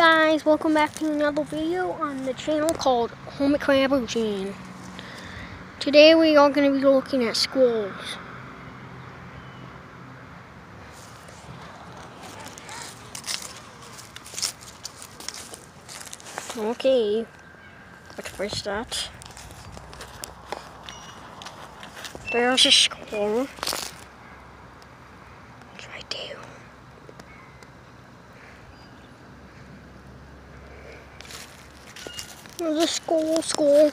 guys, welcome back to another video on the channel called Hermit Crab Routine. Today we are going to be looking at squirrels. Okay, let's first that. There's a squirrel. It's right there. There's a school, school.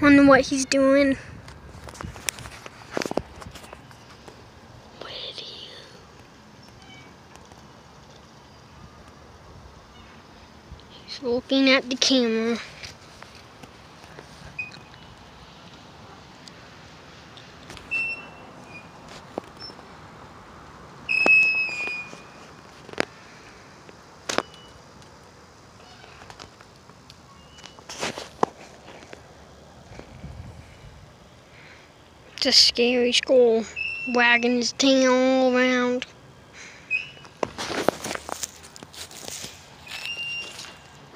Wonder what he's doing. He's looking at the camera. It's a scary skull wagging his tail all around.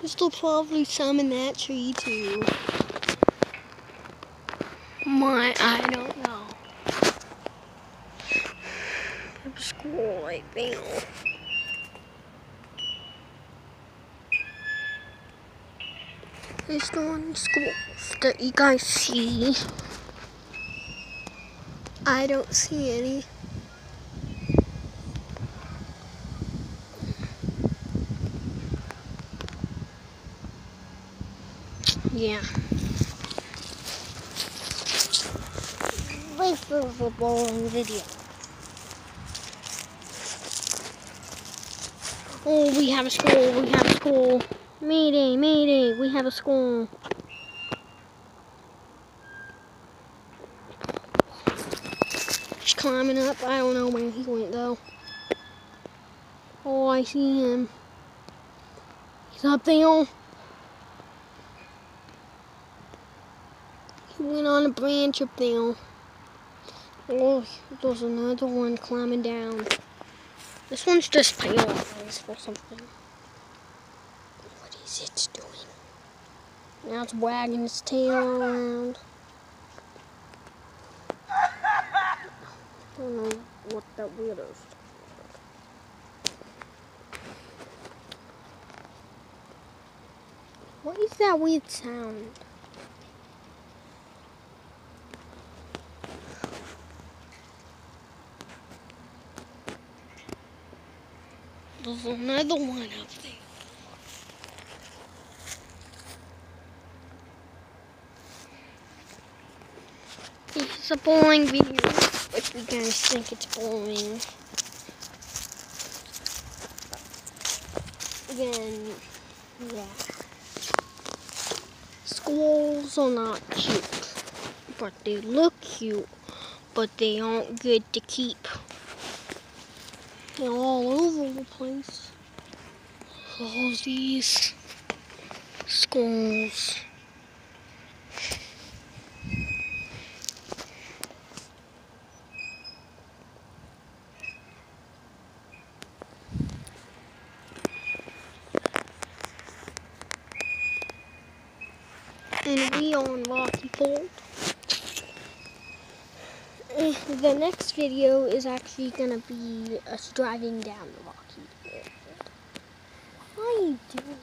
There's still probably some in that tree too. My, I don't know. There's a squirrel right there. There's one squirrel that you guys see. I don't see any. Yeah. Wait for the bowling video. Oh, we have a school, we have a school. Mayday, mayday, we have a school. Climbing up. I don't know where he went though. Oh, I see him. He's up there. He went on a branch up there. Oh, there's another one climbing down. This one's just paralyzed or something. What is it doing? Now it's wagging its tail around. I don't know what weirdo's. What is that weird sound? There's another one up there. It's a boring video you guys think it's boring. Then, yeah. Squirrels are not cute, but they look cute, but they aren't good to keep. They're all over the place. All these squirrels. And we on Rocky Ford. Eh, The next video is actually gonna be us driving down the Rocky Ford. What are you doing?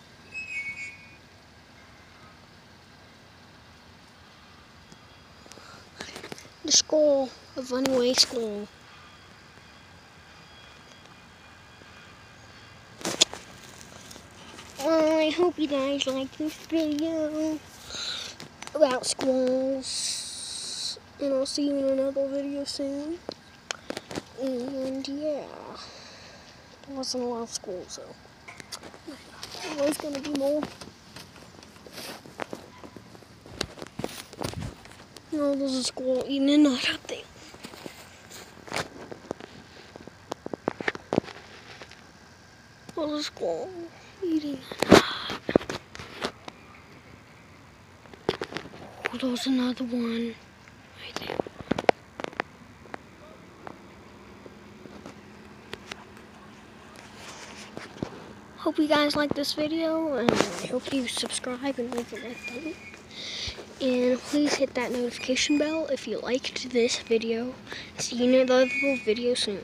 The school, the runaway school. I hope you guys like this video about squirrels. And I'll see you in another video soon. And yeah, there wasn't a lot of squirrels, so there's gonna be more. No, there's a squirrel eating a nut up there. There's a squirrel eating a nut. Oh, another one right there. Hope you guys like this video, and I hope you subscribe and leave a like button. And please hit that notification bell if you liked this video. See you in another video soon.